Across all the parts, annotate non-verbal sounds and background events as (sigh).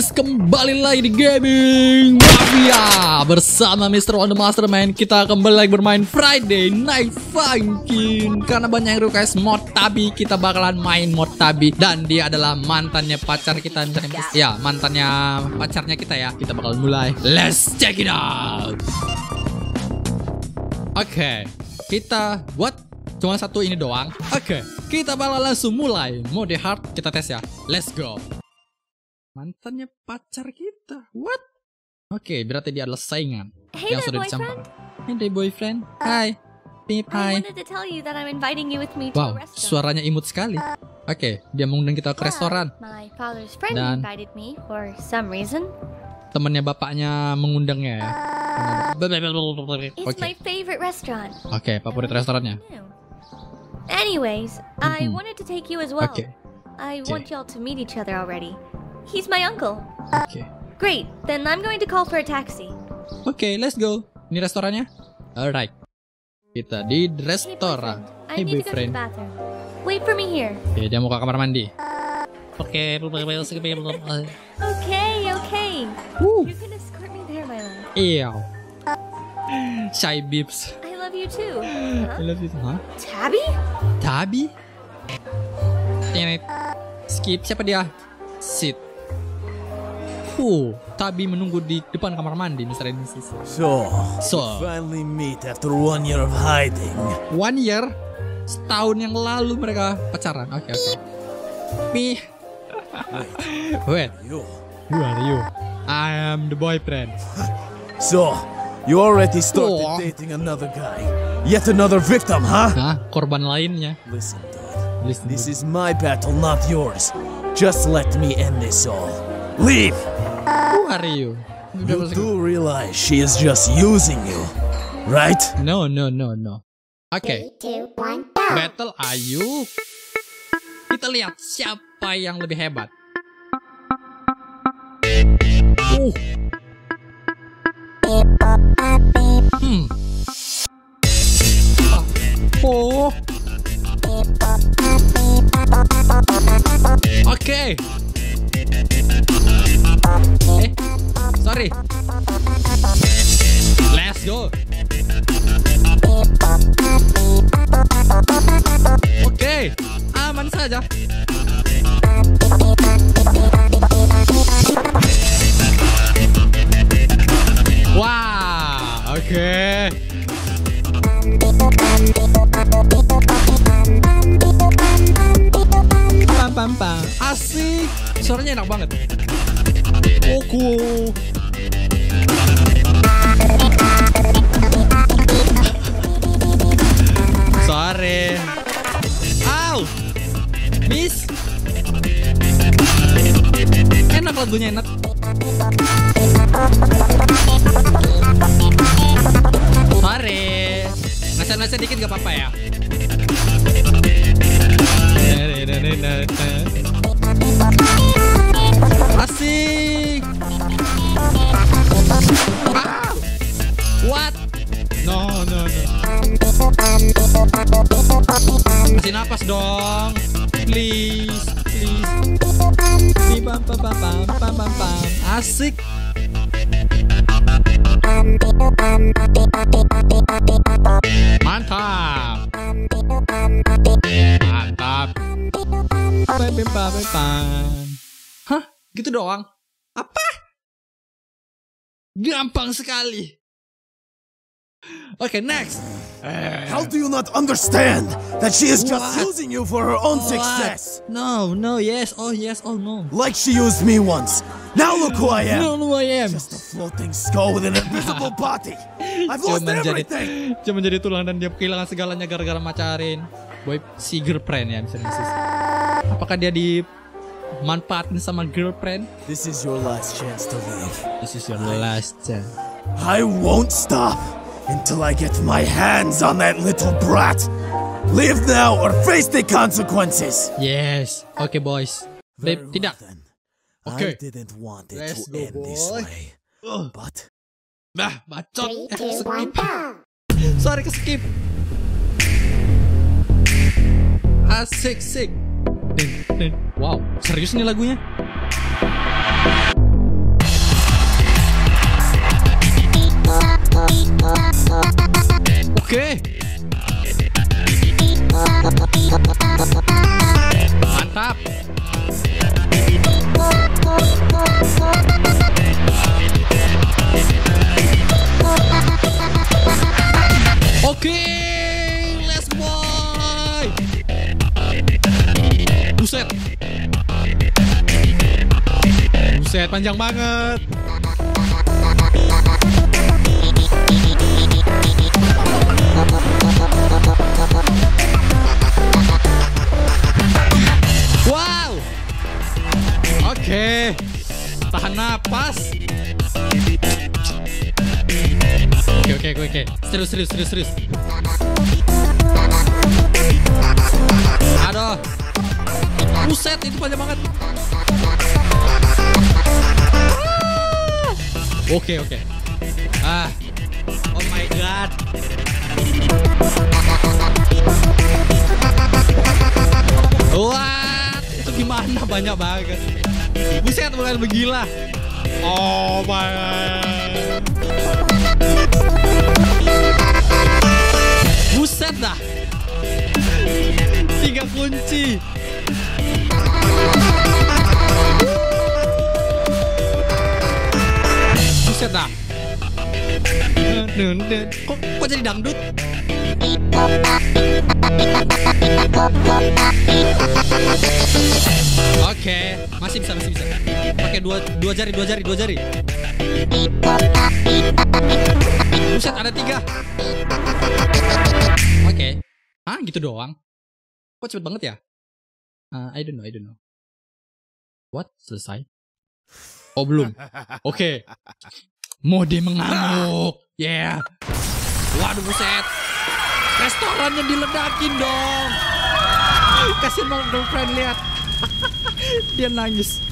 guys, kembali lagi di Gaming Mafia. Bersama Mr. One the Mastermind Kita kembali lagi bermain Friday Night Funkin. Karena banyak yang request mod Tabi Kita bakalan main mod Tabi. Dan dia adalah mantannya pacar kita Ya, mantannya pacarnya kita ya. Kita bakal mulai. Let's check it out. Oke Kita buat cuma satu ini doang. Oke Kita bakal langsung mulai. Mode hard kita tes ya. Let's go Mantannya pacar kita. What? Oke, berarti dia adalah saingan Hey yang sudah dicampur. Hey there, boyfriend. Hai. Pip, I hai. wanted to tell you that I'm inviting you with me to Wow, a restaurant. suaranya imut sekali. Oke, dia mengundang kita ke restoran. My father's friend Dan- invited me for some reason. Temennya bapaknya mengundangnya ya. It's Oke, my favorite restaurant. oke, favorit restorannya. Anyways, I Mhm. wanted to take you as well. Oke, I Okay. want y'all to meet each other already. He's my uncle. oke. Great, then I'm going to call for a taxi. Oke, let's go. Ini restorannya? Alright. Kita di Hey, restoran. boyfriend. I Hey, need to go to boyfriend. the bathroom. Wait for me here. Oke, dia mau ke kamar mandi. Oke, Okay, okay. Woo. You can escort me there, my love. Ew. Shy Bips. I love you too. I Huh? love you. Hah? Tabby? Tabi? Tenet. Skip. Siapa dia? Sit. Huh, Tabi menunggu di depan kamar mandi, Mr. Enesis. So, So, finally meet after one year of hiding. one year, setahun yang lalu mereka pacaran. Oke, oke. Me. Wait, You. who are you? I am the boyfriend. So, you already started Aw. dating another guy. Yet another victim, huh? Hah? Korban lainnya. Listen, dude. Listen. This is my battle, not yours. Just let me end this all. Leave! Who are you? You do realize she is just using you, right? No, no, no, no. Oke. Battle ayu. Kita lihat siapa yang lebih hebat. Uh. Hmm. Oh. Oke. Eh, sorry. Let's go. Oke, aman saja. Wah, oke. Pam pam pam. Asik. Suaranya enak banget. Cool. Sorry. Au. Miss. Enak lagunya enak. Sorry. Nasa-nasa dikit gak apa-apa ya. Asik. Ah. What? No, no, no. Kasih napas dong. Please, please. Pam, pam, pam, pam, pam, pam. Asik. Mantap. Mantap. Hah? Gitu doang? Apa? Gampang sekali. Oke, next. How do you not understand that she is just What? using you for her own What? success? No, no, yes, oh yes, oh no. Like she used me once. Now look who I am. No, no, I am. Just a floating skull with an invisible (laughs) body. I've lost Cuman jadi, everything. cuman jadi tulang dan dia kehilangan segalanya gara-gara macarin boy si girlfriend ya misalnya sis. Apakah dia dimanfaatin sama girlfriend? This is your last chance to leave. This is your last chance. I won't stop until I get my hands on that little brat. Leave now or face the consequences. Yes. Oke boys. Very tidak. well then. Okay. I didn't want it Let's to go, end this boy. way. Ugh. But Nah, bacot. Eh, skip. Sorry ke skip. Asik sik. Wow, serius nih lagunya? Oke, okay, panjang banget. Wow. Oke. Tahan napas. Oke, oke, oke, oke. Serius, serius, serius, serius. Aduh. Buset, itu panjang banget. Oke, oke. Ah. Oh my god. What? Itu gimana banyak banget. Buset bukan begila. Oh my. Buset dah. Tiga kunci. Buset dah. Kok, kok jadi dangdut? Oke, masih bisa, masih bisa. Pakai dua, dua jari, dua jari, dua jari. Buset, ada tiga. Oke. Ah, gitu doang. Kok cepet banget ya? Ah, I don't know, I don't know. What? Selesai? Oh, belum. Oke. Mode mengamuk. Yeah. Waduh, buset. Restorannya diledakin dong. Kasih banget girlfriend lihat. (laughs) Dia nangis.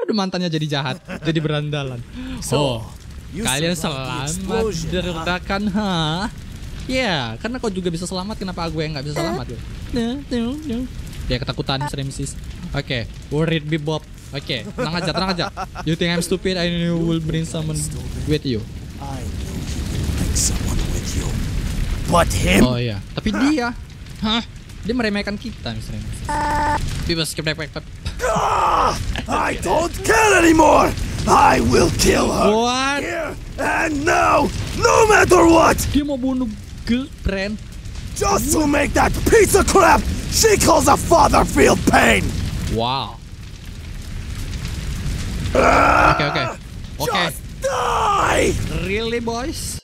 Aduh mantannya jadi jahat, jadi berandalan. Oh, you kalian selamat dari ledakan, ha? Ya, karena kau juga bisa selamat, kenapa aku yang nggak bisa selamat ya? Dia ketakutan, Mrs. Oke, worried bebop. Oke, tenang aja, tenang aja. You think I'm stupid? I you will bring someone with you. I you bring someone with you. But him? Oh iya, tapi dia, hah? Dia meremehkan kita, Mr. Mrs. Bebas, skip, skip, skip. Ah! I don't care anymore! I will kill her! What? Here and now! No matter what! Dia mau bunuh girlfriend. Just to make that piece of crap she calls a father feel pain! Wow. Oke oke. Oke. Just die! Really boys?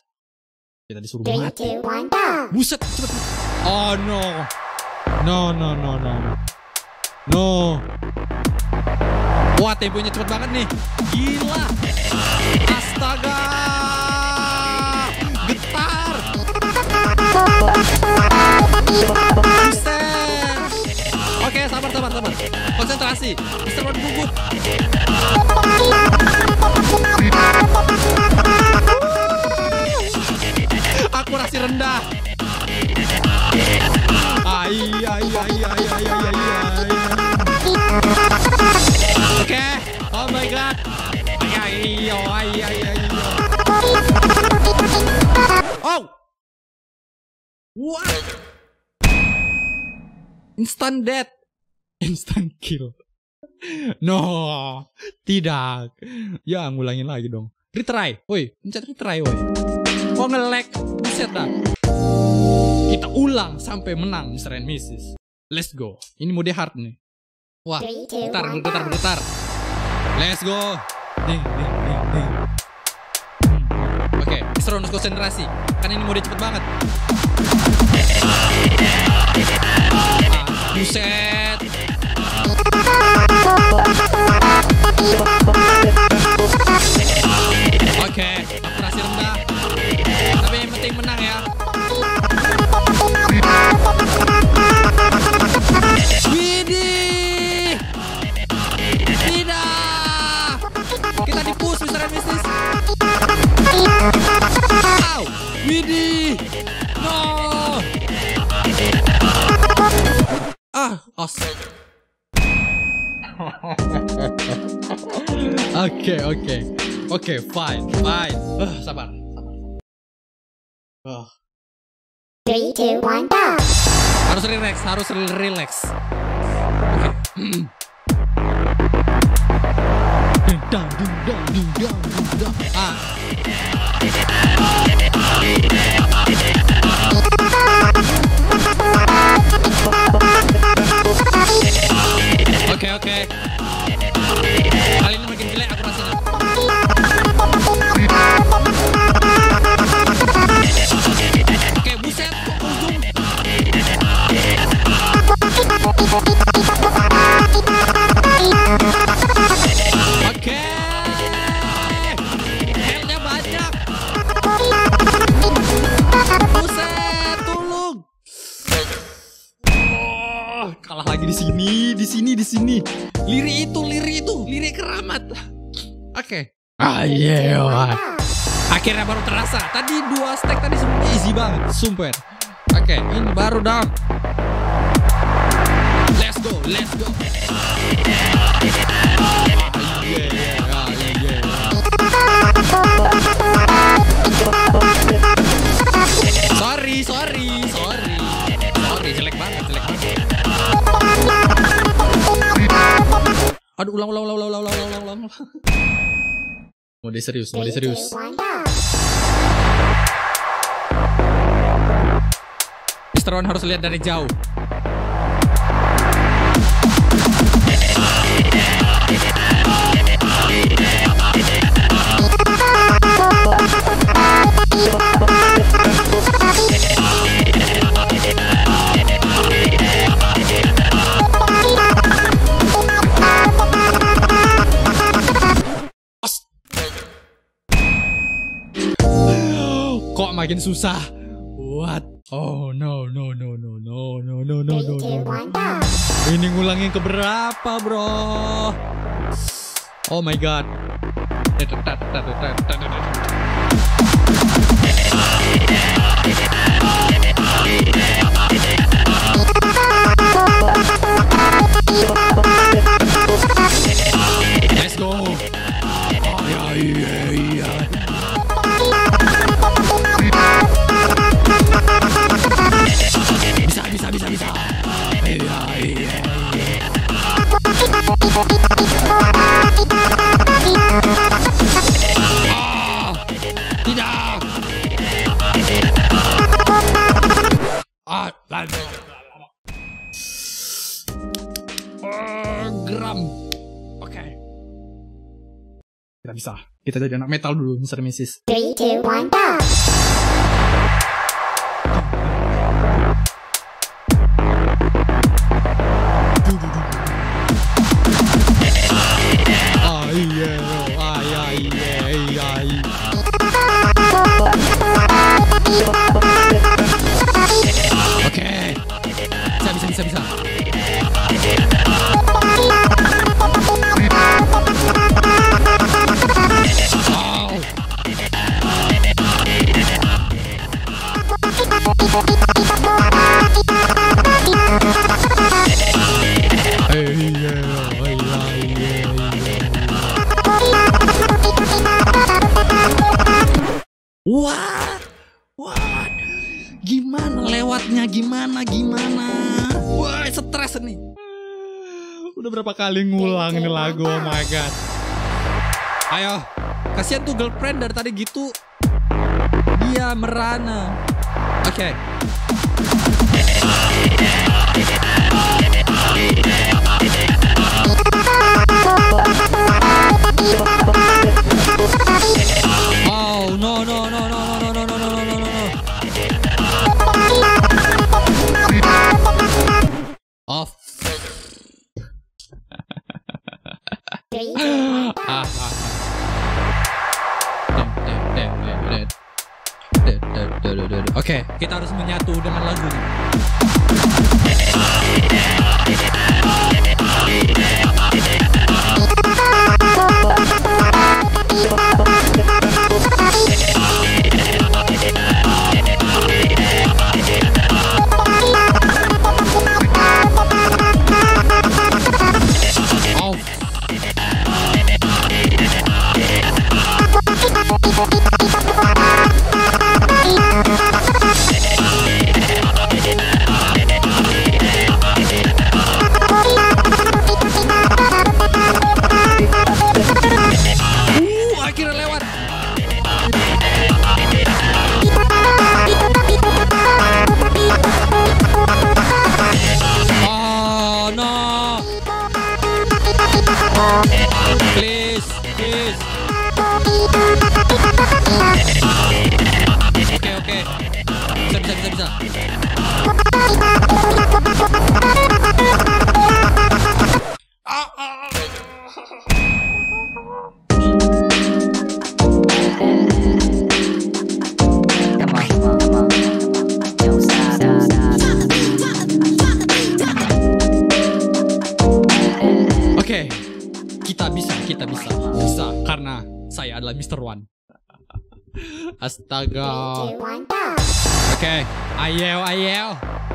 Kita disuruh mati. Buset, cepet. Oh no. No no no no. No. Wah, temponya cepet banget nih. Gila. Astaga. Getar. Buset. Sabar sabar. Konsentrasi. Mister Wan gugup. Akurasi rendah. Ai ai ai ai ai ai ai. Oke. Oh my god. Ai ai ai ai ai. Oh. What? Instant death. Instant kill. No, tidak. Ya, ngulangin lagi dong. Retry, woi, pencet retry, woi. Kok nge-lag? Buset dah. Kita ulang sampai menang, Mr. and Mrs. Let's go. Ini mode hard nih. Wah, bergetar, bergetar, bergetar. Let's go. Ding, ding, ding, ding. Hmm. Oke, Mr. harus konsentrasi. Kan ini mode cepet banget. Ah, buset. Oke, akurasi rendah. Tapi yang penting menang ya. Kita. No. Ah, astaga. Oke, oke. Oke, fine, fine. Ah, sabar, sabar. Ah. Three, two, one, go! Harus relax, harus re- relax. Oke. (clears throat) Ding dang, ding dang, ding dang, ding dang. Ah. biasa. Tadi dua stack tadi easy banget, sumpah. Oke, okay, ini baru dong Let's go, let's go. Sorry, sorry, sorry. Sorry, jelek banget, jelek banget. Aduh, ulang, ulang, ulang, ulang, ulang, ulang, ulang. ulang. Mode serius, mode serius. seruan harus lihat dari jauh. Kok makin susah? Oh no no no no no no no no no no. Ini ngulangin ke berapa, bro? Oh my god. Let's go. Oh. Kita jadi anak metal dulu, Mr. Mrs. 3, 2, 1, go! Oke, okay. bisa bisa bisa bisa. Udah berapa kali ngulang ini lagu? Oh my god. Ayo, kasihan tuh girlfriend dari tadi gitu. Dia merana. Oke. Oh Tagal. Three, two, one, go. Okay, I yell, I yell.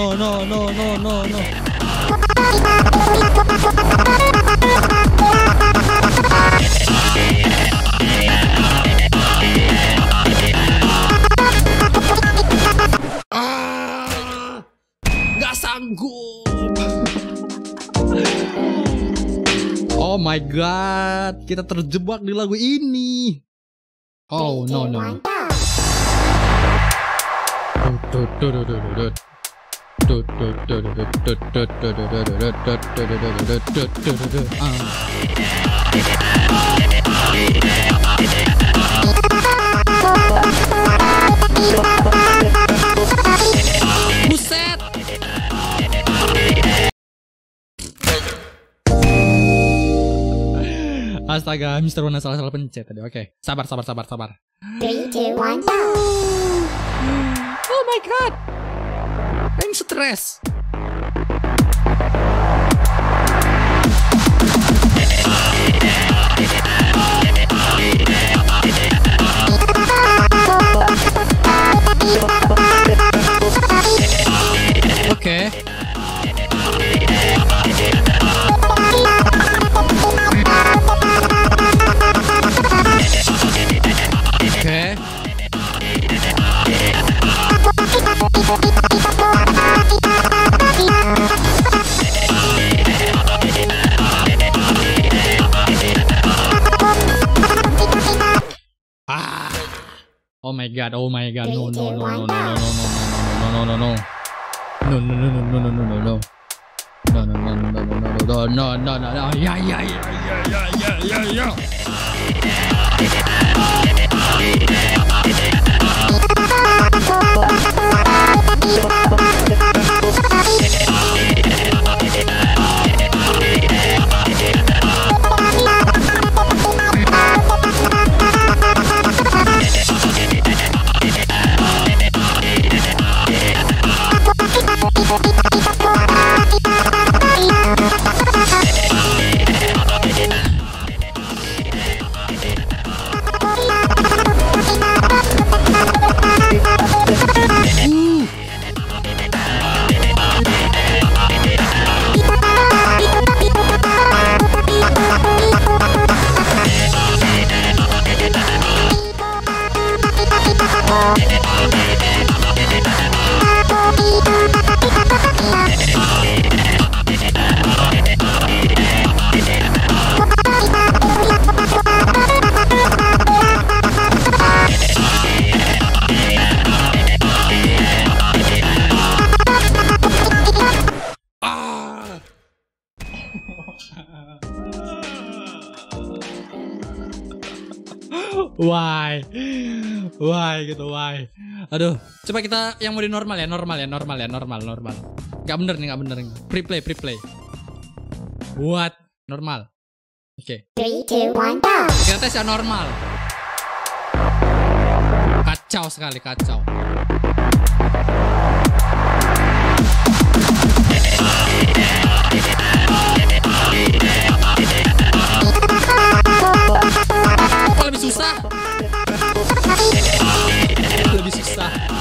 No, no, no, no, no, no, no. Ah, Gak sanggup. Oh my god, kita terjebak di lagu ini. Oh no no. Buset. Astaga, Mr. Wana salah-salah pencet tadi. Oke, sabar, sabar, sabar, sabar. Three, two, one, go. Oh my god stres. Bye. God, oh my god. No, no, no, no, no, no, no, no, no, no, no, no. No, no, no, no, no, no, no, no, no. No, no, no, no, no, no, no, no, no, no, no. Yeah, yeah, yeah, yeah, yeah, yeah, yeah, yeah. Why? Why gitu, why? Aduh, coba kita yang mode normal ya, normal ya, normal ya, normal, normal. Gak bener nih, gak bener nih. Pre-play, pre-play. What? Normal. Oke, Three, two, one, go. kita tes yang normal. Kacau sekali, kacau. susah. Lebih susah.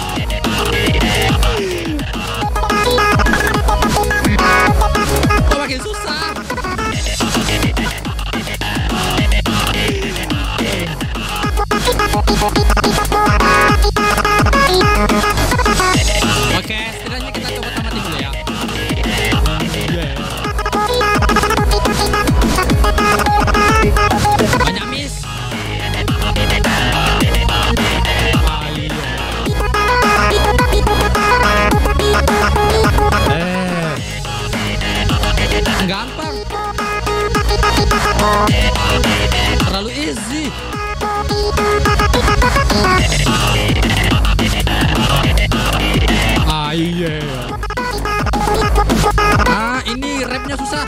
Ah ini rapnya susah.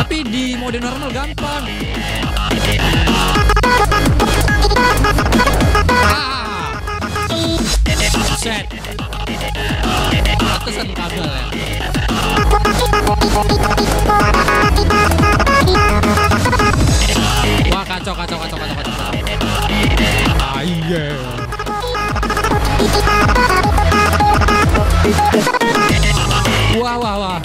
Tapi di mode normal gampang. Ah. Set. Ya. Wah kacau kacau kacau kacau kacau. Ah iya. Wah wah wah.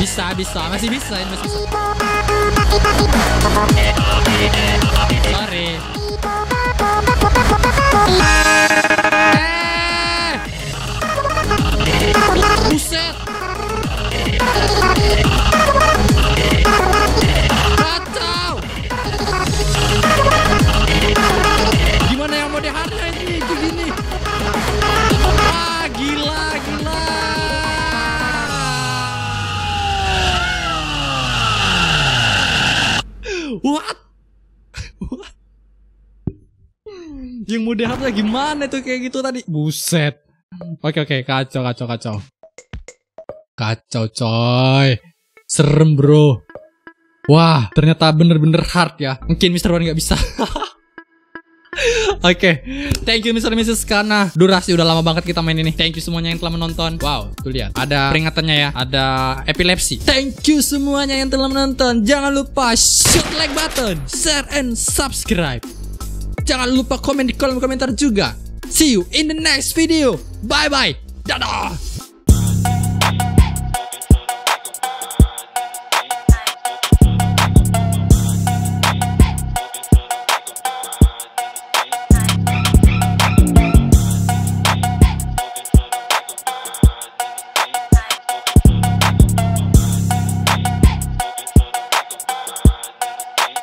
Bisa bisa masih bisa masih bisa. Gimana tuh kayak gitu tadi? Buset. Oke oke, kacau kacau kacau. Kacau coy. Serem bro. Wah, ternyata bener-bener hard ya. Mungkin Mr. One nggak bisa. (laughs) Oke, thank you Mr. Mrs. karena durasi udah lama banget kita main ini. Thank you semuanya yang telah menonton. Wow, tuh lihat. Ada peringatannya ya, ada epilepsi. Thank you semuanya yang telah menonton. Jangan lupa shoot like button, share and subscribe. Jangan lupa komen di kolom komentar juga. See you in the next video. Bye bye. Dadah.